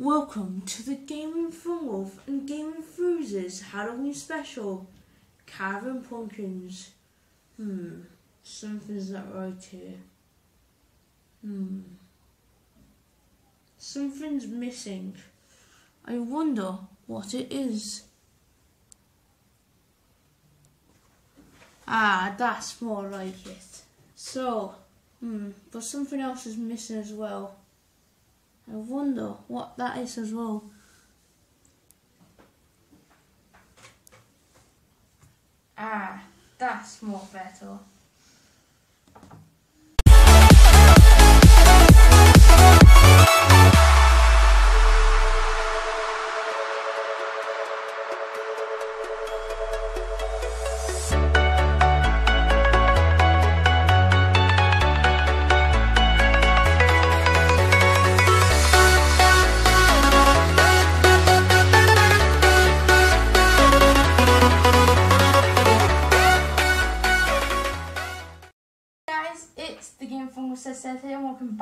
Welcome to the Gaming Fun Wolf and Gaming Fuzes Halloween special. Carving pumpkins. Hmm, something's not right here. Hmm. Something's missing. I wonder what it is. Ah, that's more like it. So, hmm, but something else is missing as well. I wonder what that is as well. Ah, that's more better.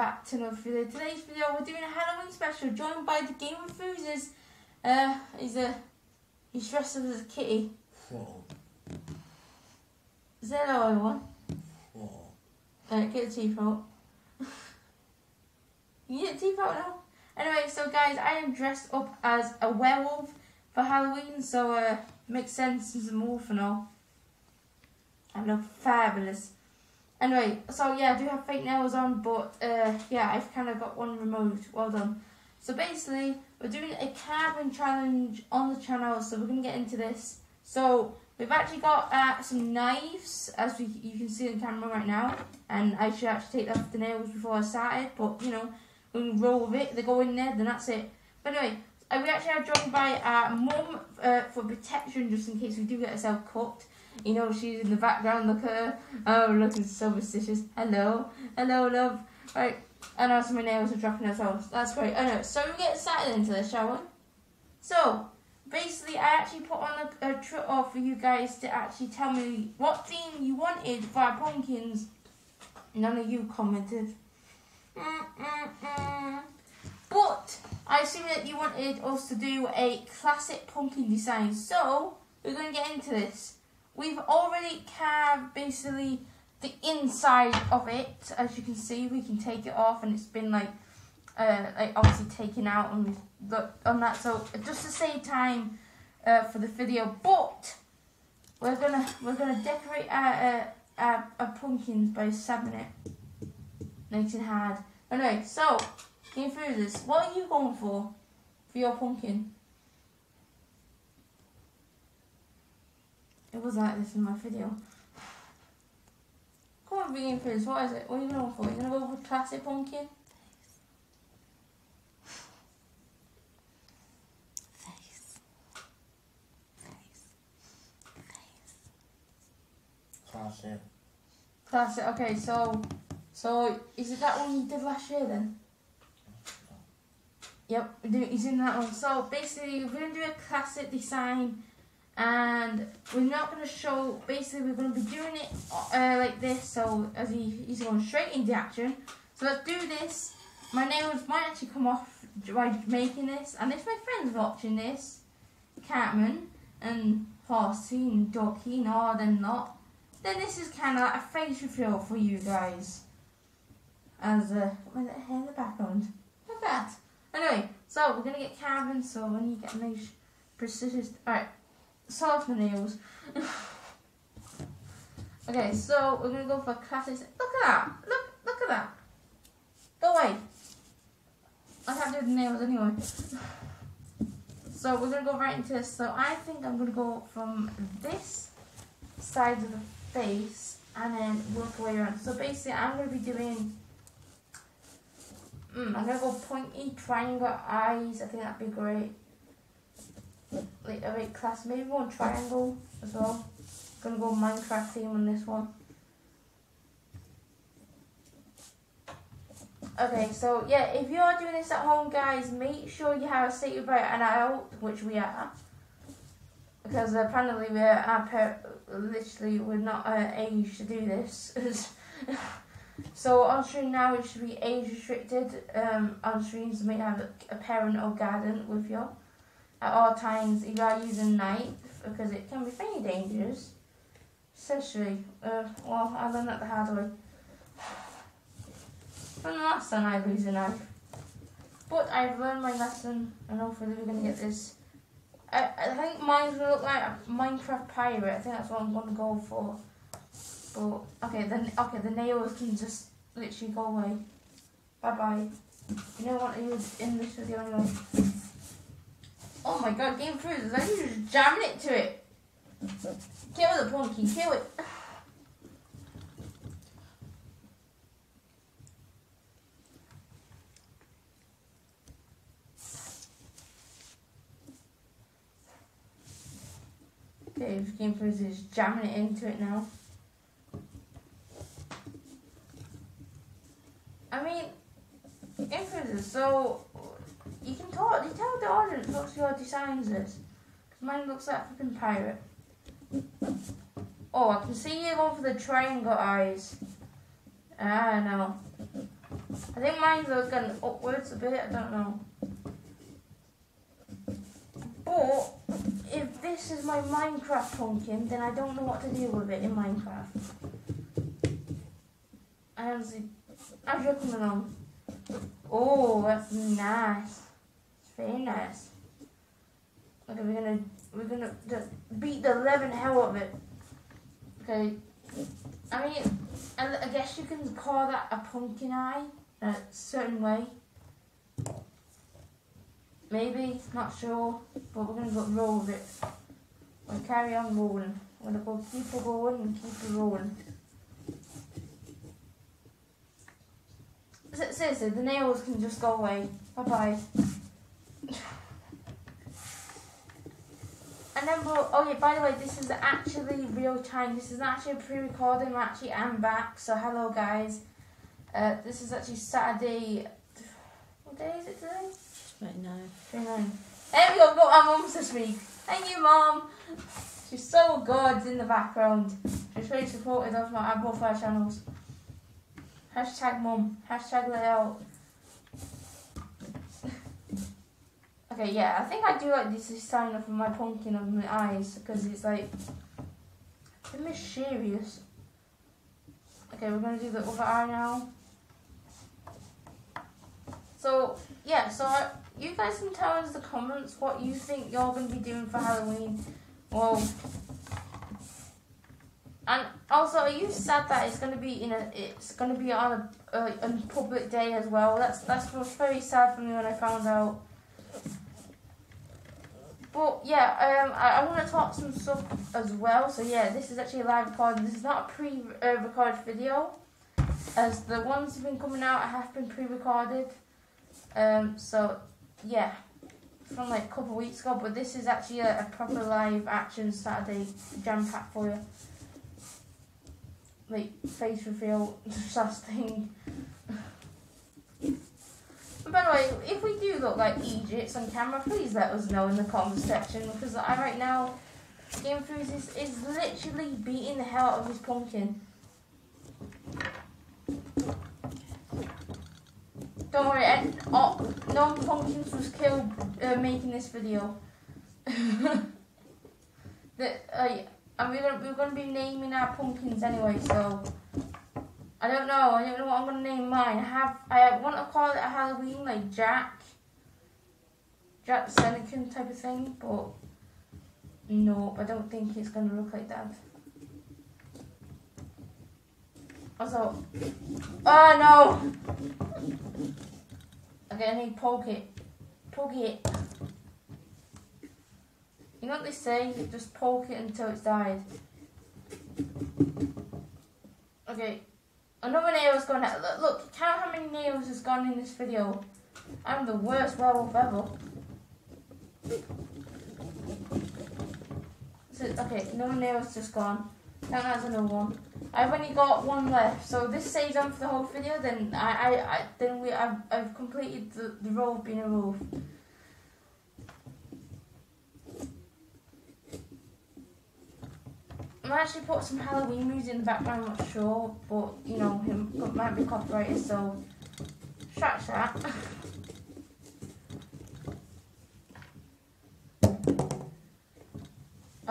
Back to another video. Today's video we're doing a Halloween special joined by the Game Enthusiast. Uh he's a he's dressed up as a kitty. Whoa, Is that I want? whoa. Uh, get the teeth out. you get the teeth out now? Anyway, so guys, I am dressed up as a werewolf for Halloween, so uh makes sense as a wolf and all. I look fabulous. Anyway, so yeah, I do have fake nails on, but uh, yeah, I've kind of got one removed. Well done. So basically, we're doing a carving challenge on the channel, so we're gonna get into this. So we've actually got uh, some knives, as we, you can see on camera right now, and I should actually take off the nails before I started, but you know, we can roll with it. They go in there, then that's it. But anyway, uh, we actually are joined by our mum uh, for protection, just in case we do get ourselves cut. You know, she's in the background. Look at her. Oh, looking so superstitious. Hello. Hello, love. Right. And also my nails are dropping as well. That's great. I know. So we get started into this, shall we? So, basically, I actually put on a, a trick off for you guys to actually tell me what theme you wanted for our pumpkins. None of you commented. Mm-mm-mm. But, I assume that you wanted us to do a classic pumpkin design. So, we're going to get into this. We've already carved basically the inside of it. As you can see, we can take it off, and it's been like, uh, like obviously taken out and we've on that. So just to save time uh, for the video, but we're gonna we're gonna decorate our uh, our, our pumpkins by stabbing it nice and hard. Anyway, so getting through this, what are you going for for your pumpkin? It was like this in my video. Come on, vegan fizz, what is it? What are you going for? You gonna go for classic pumpkin? Face. Face. Face. Classic. Classic, okay, so so is it that one you did last year then? Yep, we he's in that one. So basically we're gonna do a classic design and we're not gonna show basically we're gonna be doing it uh, like this so as he, he's going straight into action. So let's do this. My nails might actually come off by making this and if my friend's are watching this, Catman and Horsey and Ducky and all them not, then this is kind of like a face reveal for you guys. As uh, the hair in the background. Look at that. Anyway, so we're gonna get carving so when you get nice precision. Alright, soft my nails. okay, so we're gonna go for classic. Look at that. Look, look at that. Go away. I can't do the nails anyway. So we're gonna go right into this. So I think I'm gonna go from this side of the face and then work away around. So basically, I'm gonna be doing. Mm, I'm gonna go pointy triangle eyes. I think that'd be great. Like a bit class, maybe one triangle as well. Gonna go Minecraft theme on this one. Okay, so yeah, if you are doing this at home, guys, make sure you have a of right and out, which we are. Because apparently we're literally we're not uh, age to do this. So on screen now it should be age restricted. Um, on streams, you may have a parent or guardian with you at all times. You gotta use a knife because it can be very dangerous. Especially, uh, well, I learned that the hard way. When the last time I used a knife. But I've learned my lesson and hopefully we're gonna get this. I, I think mine's gonna look like a Minecraft pirate. I think that's what I'm gonna go for. But okay, then okay, the nails can just literally go away. Bye bye. You know what I use in this video anyway. Oh my god, Game Freezers, I need to jamming it to it. Kill the pumpkin, kill it. Okay, Game Freezers is jamming it into it now. I mean, Game Freezers, so you can talk, you tell the audience what your designs is. Mine looks like a flipping pirate. Oh, I can see you going for the triangle eyes. Ah, no. I think mine's looking upwards a bit, I don't know. But, if this is my Minecraft pumpkin, then I don't know what to do with it in Minecraft. I honestly, how's your coming along? Oh, that's nice. Very nice. Okay, we're gonna we're gonna just beat the living hell of it. Okay. I mean, I, guess you can call that a pumpkin eye in a certain way. Maybe, not sure, but we're gonna go roll with it. We'll carry on rolling. We're gonna go keep it going and keep it rolling. Seriously, the nails can just go away. Bye bye. And then, we'll, oh yeah, by the way, this is actually real time. This is actually a pre-recording. Actually, I actually am back. So hello, guys. Uh, this is actually Saturday. What day is it today? Right now. 29. There we go. Got our mums this week. Thank you, mom. She's so good in the background. She's really supportive of my both our channels. Hashtag mum. Hashtag let okay, yeah, I think I do like this design of my pumpkin of my eyes because it's like a mysterious. Okay, we're gonna do the other eye now. So yeah, so I, you guys can tell us in the comments what you think you're gonna be doing for Halloween. Well, and also, are you sad that it's gonna be in a? It's gonna be on a, uh, a, a public day as well. That's that's very sad for me when I found out. But yeah, um, I, I want to talk some stuff as well. So yeah, this is actually a live recording. This is not a pre-recorded video, as the ones have been coming out have been pre-recorded. Um, so yeah, from like a couple of weeks ago. But this is actually a, a proper live action Saturday jam pack for you like face reveal slash thing. By the way, if we do look like Egypt on camera, please let us know in the comments section because I right now Game is, is literally beating the hell out of his pumpkin. Don't worry, and, oh, no pumpkins was killed uh, making this video. the, uh, and we're gonna we're gonna be naming our pumpkins anyway. So I don't know. I don't know what I'm gonna name mine. I have I want to call it a Halloween like Jack, Jack the Senecan type of thing, but no, I don't think it's gonna look like that. Also, oh no. Okay, I need poke it, poke it. You know what they say? Just poke it until it's died. Okay. Another nail's gone out. Look, look, count how many nails has gone in this video. I'm the worst werewolf ever. So, okay, another nail's just gone. Now that's another one. I've only got one left, so this stays on for the whole video. Then I, I, I then we, I've, I've completed the, the role of being a wolf. Might actually put some Halloween music in the background, I'm not sure, but you know, it might be copyrighted, so scratch that.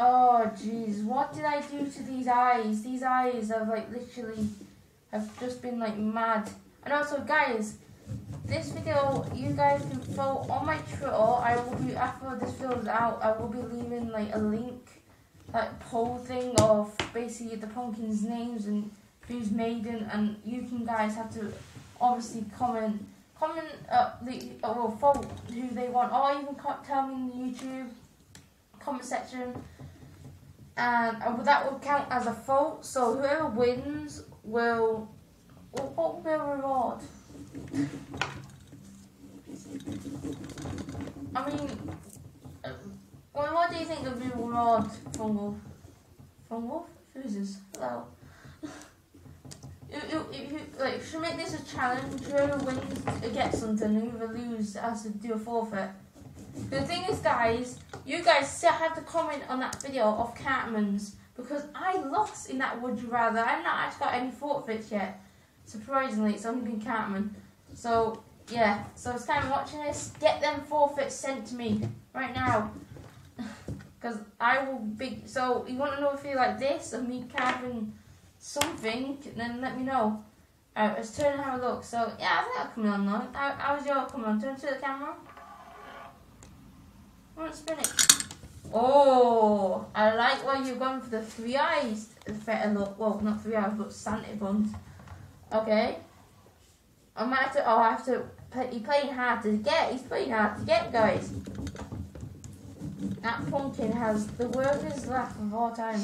Oh jeez, what did I do to these eyes? These eyes have like literally have just been like mad. And also guys, this video you guys can follow on my Twitter. I will be after this video is out, I will be leaving like a link like poll thing of basically the pumpkins names and who's made and you can guys have to obviously comment comment uh, the well vote who they want or even tell me in the YouTube comment section and uh, that will count as a vote. So whoever wins will. What will be a reward? I mean, well, what do you think of the reward, Fungal? Fungal? Who's this? Hello. You, you, you, like, should make this a challenge. Whoever wins gets something, whoever loses has to do a forfeit. The thing is, guys, you guys still have to comment on that video of Catman's because I lost in that Would You Rather. I've not actually got any forfeits yet. Surprisingly, it's only been Catman. So, yeah. So it's time watching this. Get them forfeits sent to me right now. Because I will be. So, you want to know if you like this or me carving something, then let me know. Alright, let's turn and have a look. So, yeah, I think I'll come on now. How, how's your coming on? Turn to the camera. Come on, spin it. Oh, I like why you've gone for the three eyes better look. Well, not three eyes, but Santa buns. Okay. I might have to. Oh, I have to. He's playing hard to get. He's playing hard to get, guys. That pumpkin has the worst laugh of all time.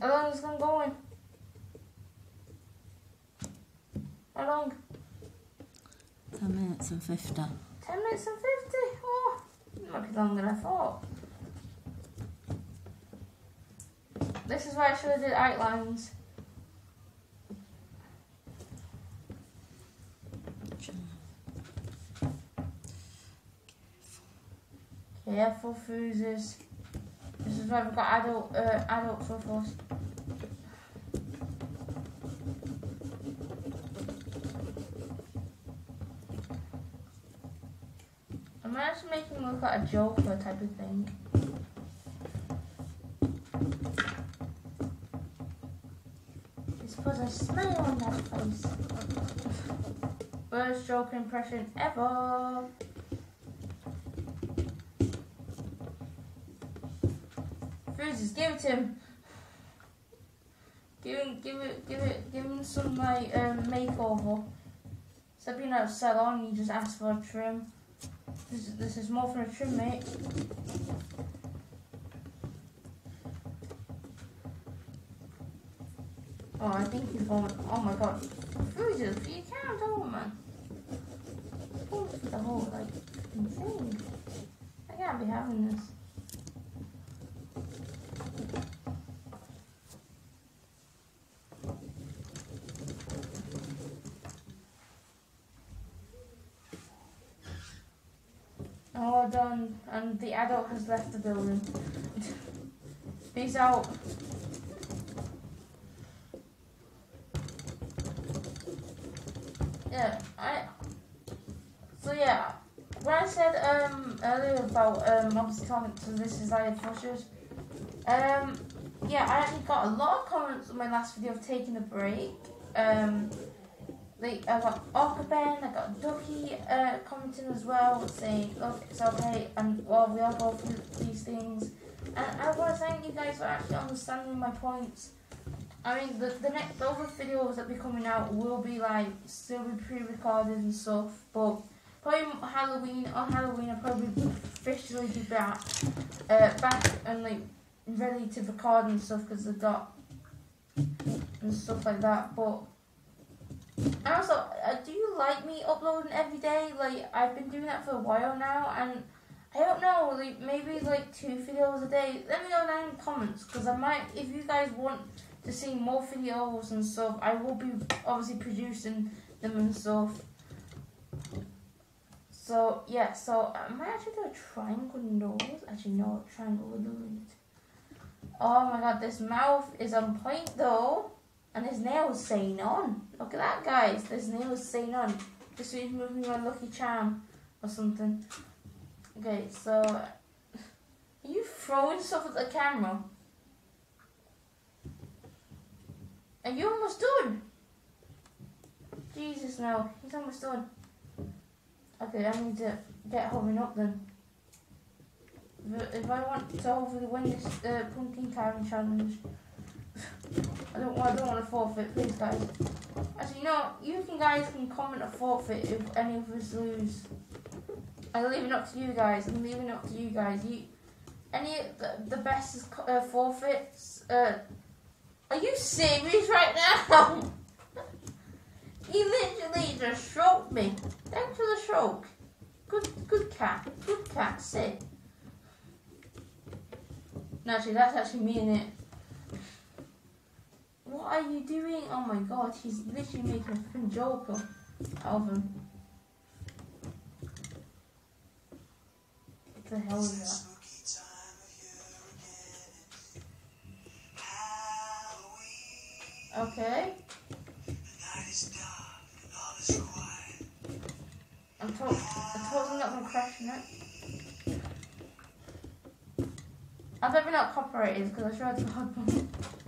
How long is it going? How long? 10 minutes and 50. 10 minutes and 50? Oh, might be longer than I thought. This is why I should have did outlines. Careful, foozers. This is why we've got adult, uh, adult truffles. I'm actually making look like a Joker type of thing. Just put a smile on that face. Worst Joker impression ever. Freezes, give it to him. Give him, give it, give it, give him some like um, makeover. Instead of being at a salon, you just ask for a trim. This, is- this is more for a trim, mate. Oh, I think he's going. Oh my god. Freezes, you can't go, man. The whole, like, thing. I can't be having this. Oh, done. And the adult has left the building. Peace out. Yeah, I. So yeah, when I said um earlier about um obviously comments, so this is like flushers. Um, yeah, I actually got a lot of comments on my last video of taking a break. Um, like I got Okaben, I've got Ducky uh, commenting as well, saying, "Look, it's okay," and well, we all go through these things. And I want to thank you guys for actually understanding my points. I mean, the the next the other videos that be coming out will be like still be pre-recorded and stuff, but probably Halloween on Halloween I'll probably officially be back, uh, back and like ready to record and stuff because I got and stuff like that. But also, uh, do you like me uploading every day? Like I've been doing that for a while now, and I don't know, like maybe like two videos a day. Let me know down in the comments because I might, if you guys want to see more videos and stuff, I will be obviously producing them and stuff. So yeah, so I might actually do a triangle nose. Actually, no, triangle the Oh my god, this mouth is on point though. And his nails saying on. Look at that, guys. His nails saying on. Just means moving my lucky charm or something. Okay, so. Are you throwing stuff at the camera? Are you almost done? Jesus, no. He's almost done. Okay, I need to get homing up then. If- If I want to hopefully win this uh, pumpkin carving challenge, I don't want. I don't want to forfeit, please, guys. Actually, you know, you can guys can comment a forfeit if any of us lose. I'm leaving it up to you guys. I'm leaving it up to you guys. You, any the, the best is uh, forfeits. Uh, are you serious right now? he literally just stroked me. Thanks for the stroke. Good, good cat. Good cat. Sit. No, actually, that's actually me in it. What are you doing? Oh my god, he's literally making a fucking joke of of him. What the hell is that? Okay. I'm, to- I'm totally not gonna question it. I bet we're not copyrighted because I tried to hard one.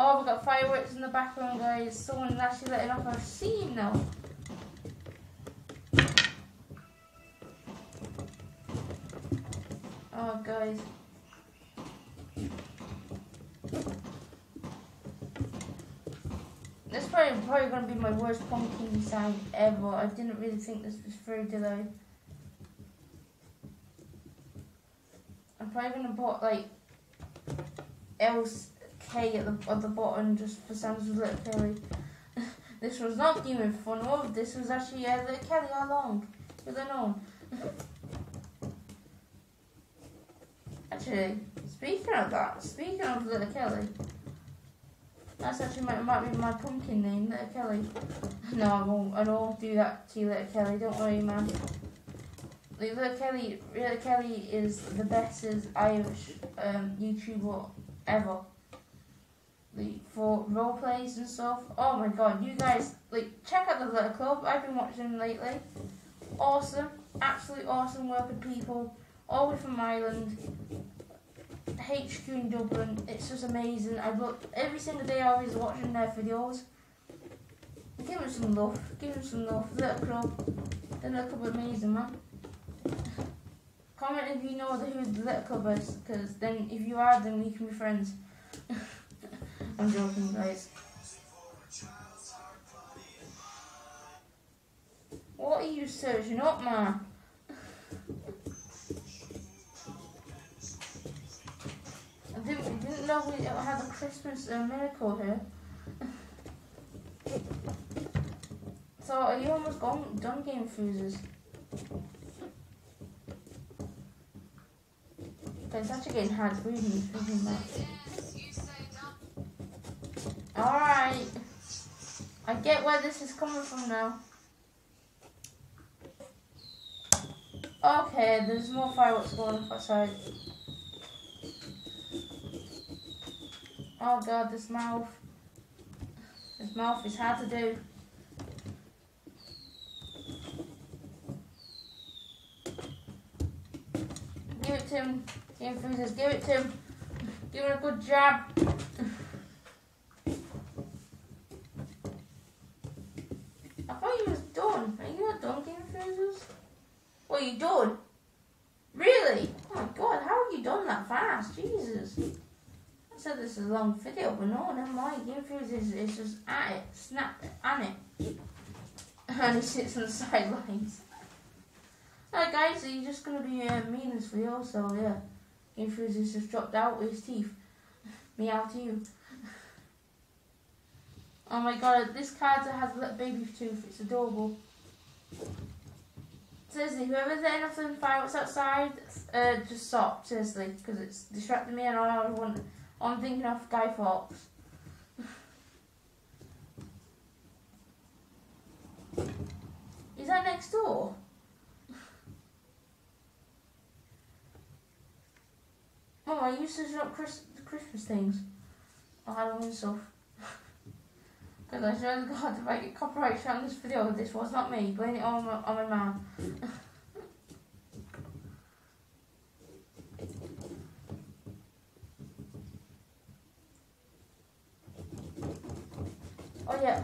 Oh, we've got fireworks in the background, guys. Someone's actually letting off a scene now. Oh, guys. This is probably, probably going to be my worst pumpkin design ever. I didn't really think this was through, did I? I'm probably to put, like, else K at the at the bottom just for Sam's little Kelly. this was not giving fun of. This was actually uh, little Kelly all along. You don't actually, speaking of that, speaking of little Kelly, that's actually might, might be my pumpkin name, little Kelly. No, I won't. I don't do that to you, little Kelly. Don't worry, man. Like, Kelly, little Kelly is the best Irish um, YouTuber ever. Like for role plays and stuff. Oh my god, you guys like check out the little club. I've been watching lately. Awesome, absolutely awesome work with people, all the way from Ireland. HQ in Dublin. It's just amazing. I look every single day. I was watching their videos. Give them some love. Give them some love. Little club. The little club amazing, man. Comment if you know who the little club is, because then if you are, then we can be friends. I'm joking, guys. What are you searching up, man? I didn't, didn't know we had a Christmas uh, miracle here. so, are you almost gone, done Game Fuzes? Breathing, thinking that. Alright. I get where this is coming from now. Okay, there's more fireworks going off outside. Oh god, this mouth. This mouth is hard to do. Give it to him. Game freezers, give it to him. Give him a good jab. I thought you was done. Are you not done, Game Freezers? Well, you done? Really? Oh my god, how have you done that fast? Jesus. I said this is a long video, but no, never mind. Game Freezers is just at it, snap it, on it. And he sits on the sidelines. Alright guys, so you're just gonna be uh, me in this video, so yeah. Freezers just dropped out with his teeth. Meow to you. Oh my god, this card has a little baby tooth. It's adorable. Seriously, whoever's letting off them fireworks outside, uh, just stop, seriously, because it's distracting me and all I want. I'm thinking of Guy Fawkes. Is that next door? Mum, I used to shop Chris- Christmas things. Or Halloween stuff. Because I swear to God, if I get copyright on this video, this was not me. Blame it on my, on my mum. oh yeah,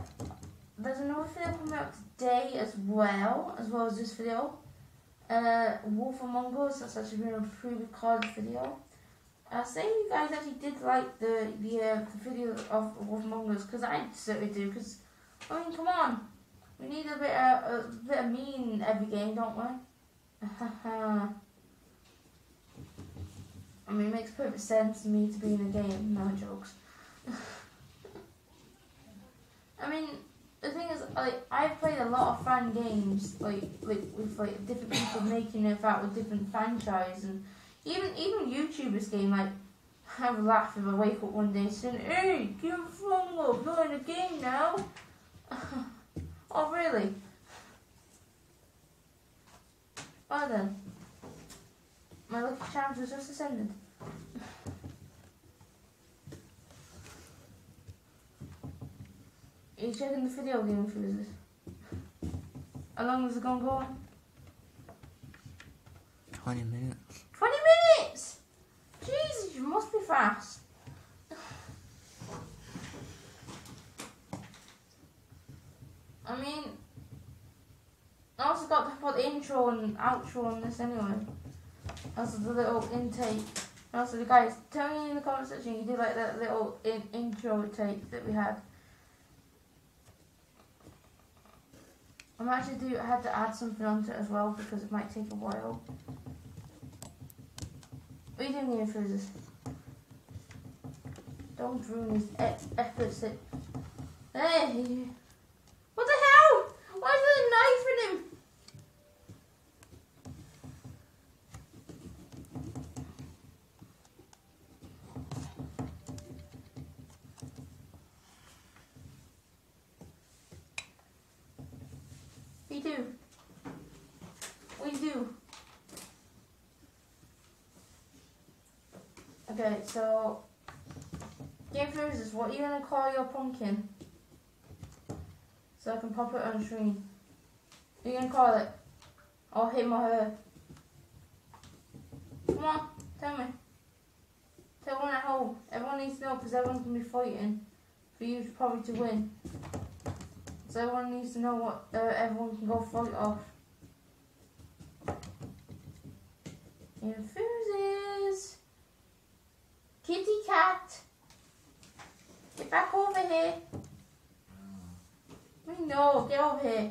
there's another video coming out today as well, as well as this video. Uh, Wolf Among Us, that's actually been a pre-recorded video. I say you guys actually did like the the, uh, the video of Wolf Among Us because I certainly do. Because I mean, come on, we need a bit of a bit of mean in every game, don't we? I mean, it makes perfect sense to me to be in a game. No jokes. I mean, the thing is, like, I've played a lot of fan games, like, like with like different people making it out with different franchise, and even even YouTubers game. Like, have a laugh if I wake up one day saying, "Hey, give up, you're in a game now." oh, really? Well then, my lucky charms was just ascended. Are you checking the video game fuses? How long is it gonna go on? 20 minutes. 20 minutes! Jesus, you must be fast. I mean, I also got to put intro and outro on this anyway. Also the little intake. And also, the guys, tell me in the comment section you do like that little in- intro take that we had. I'm actually do I had to add something onto it as well because it might take a while. You doing here, Don't ruin his efforts. Hey! What the hell? Why is there a knife in him? We do. We do. Okay, so Game Fuzes, what are you gonna call your pumpkin? So I can pop it on screen. What are you gonna call it? Or him or her? Come on, tell me. Tell everyone at home. Everyone needs to know because everyone's gonna be fighting for you probably to win. So everyone needs to know what uh, everyone can go fight off. Infuses. Kitty cat. Get back over here. I know, get over here.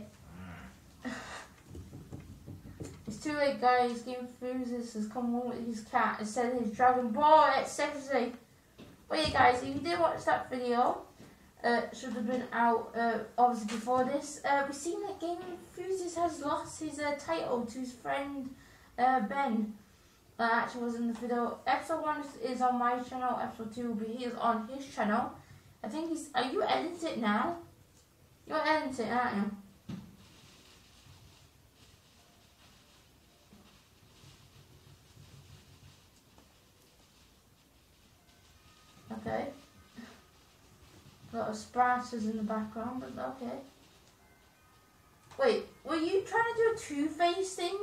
it's too late, guys. Game Fuzes has come home with his cat and said his Dragon Ball X Secretary. But yeah, guys, if you did watch that video, uh, should have been out uh, obviously before this. Uh, we've seen that Game Fuzes has lost his uh, title to his friend uh, Ben. That actually was in the video. Episode one is, on my channel. Episode two will be on his channel. I think he's. Are you editing it now? You're editing, aren't you? Okay. A lot of splatters in the background, but okay. Wait, were you trying to do a two-face thing?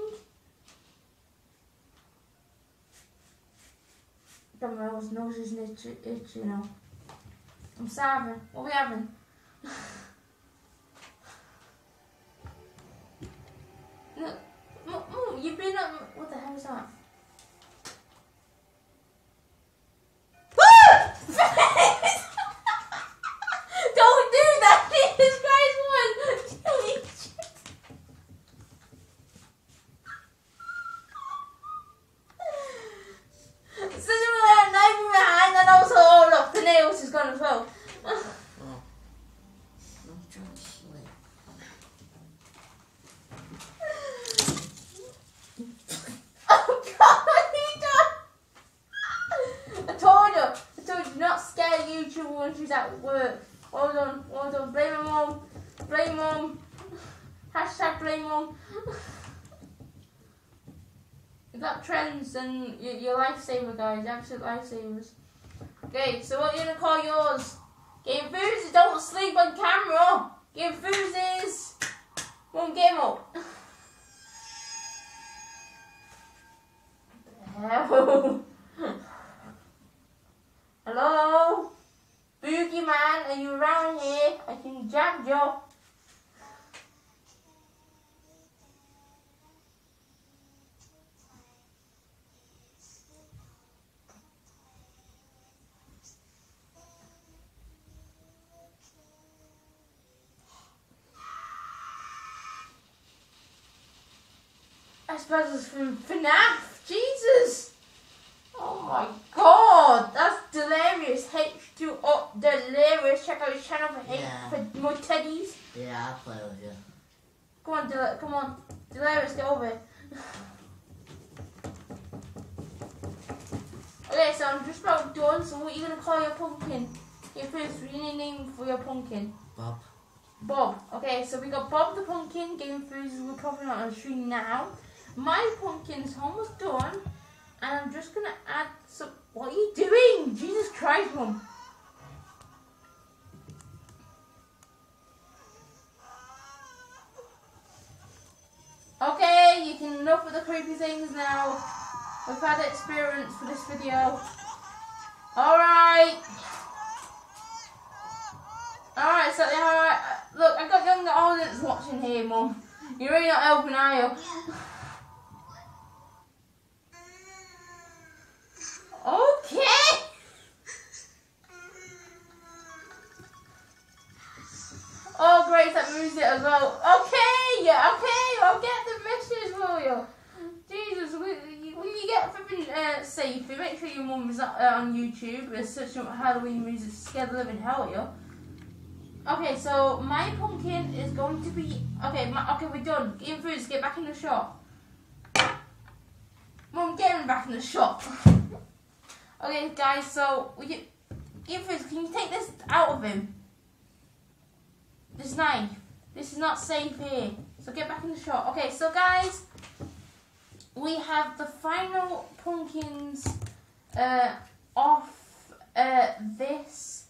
Gabriel's nose is itchy, itchy now. I'm starving. What are we having? no, Mo- Mo, you've been up. What the hell is that? Don't do that! Jesus Christ, one! Since you had a knife in my hand and also, oh look, the nails is gone as well. Oh. I'm trying to sleep. Oh god, he done! I told you, I told you not scare YouTube when she's at work. Well done, well done. Blame my mom, blame mom. Hashtag blame mum. you got trends and you're, you're lifesaver, guys. Absolute lifesavers. Okay, so what are you gonna call yours? Game Fuzes, don't sleep on camera. Game Fuzes. One game up. Hello. Hello. Boogeyman, are you around here? I can jab you. Suppose from FNAF. Jesus. Oh my god. That's delirious. H2O delirious. Check out his channel for hate Yeah. for more teddies. Yeah, I'll play with you. Come on, Del- come on. Delirious, get over it. Okay, so I'm just about done. So what are you gonna call your pumpkin? Your first really name for your pumpkin. Bob. Bob. Okay, so we got Bob the pumpkin. Game Foods we're probably not on stream now. My pumpkin's almost done, and I'm just gonna add some. What are you doing? Jesus Christ, mum. Okay, you can enough of the creepy things now. We've had experience for this video. Alright. Alright, so alright. Look, I've got young audience watching here, Mum. You're really not helping, are you? Oh, great, that moves it as well. Okay, yeah, okay, I'll get the message for you. Jesus, when you, get flipping uh, safe, make sure your mum is not uh, on YouTube. It's such a Halloween music to scare the living hell of you. Okay, so my pumpkin is going to be okay. My, okay, we're done. Game foods, get back in the shop. Mum, get him back in the shop. okay, guys, so get. Can you take this out of him? This knife. This is not safe here. So get back in the shop. Okay, so guys, we have the final pumpkins uh, off uh, this.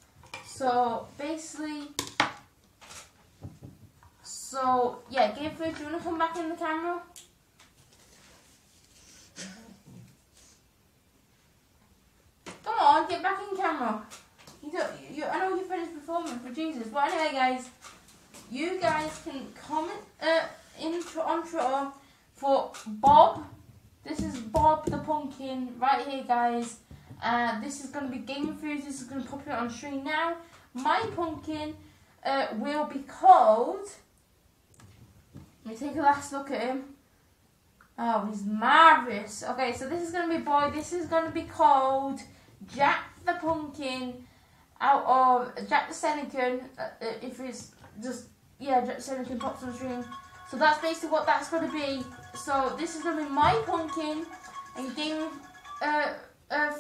So basically, so yeah, Food, do you want to come back in the camera? Come on, get back in camera. You don't, you, I know you finished performing for Jesus. But anyway, guys, you guys can comment uh, in tr- on Twitter for Bob. This is Bob the Pumpkin right here, guys. Uh, this is going to be Game Foods. This is going to pop it on stream now. My pumpkin uh, will be called. Let me take a last look at him. Oh, he's marvelous. Okay, so this is going to be boy. This is going to be called Jack the Pumpkin out of Jack the Senecan. Uh, uh, if it's just yeah, Jack the Senecan pops on stream. So that's basically what that's going to be. So this is going to be my pumpkin and game. Uh, uh,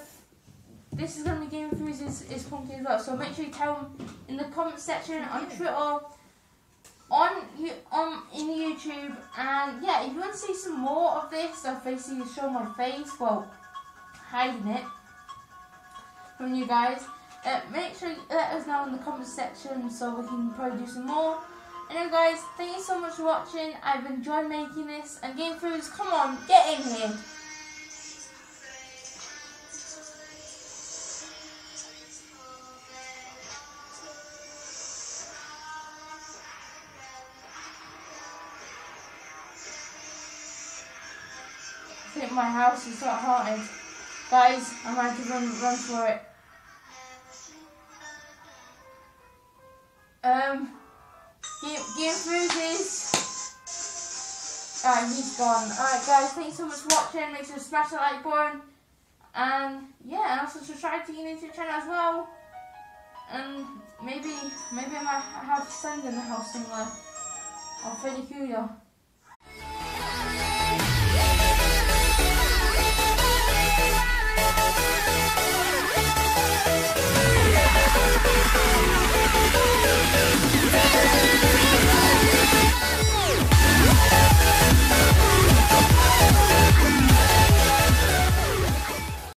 this is going to be Game of Thrones is, is pumpkin as well. So make sure you tell them in the comment section on Twitter, on you on in YouTube, and yeah, if you want to see some more of this, I'll basically show my face, well, hiding it from you guys. Uh, make sure you let us know in the comment section so we can probably do some more. Anyway, guys, thank you so much for watching. I've enjoyed making this. And Game Foods, come on, get in here. I think my house is not haunted. Guys, I might have to run, run for it. He's gone. Alright guys, thanks so much for watching. Make sure to smash the like button. And yeah, and also subscribe to YouTube channel as well. And maybe, maybe I might have Send in the house somewhere. Or Freddy Krueger.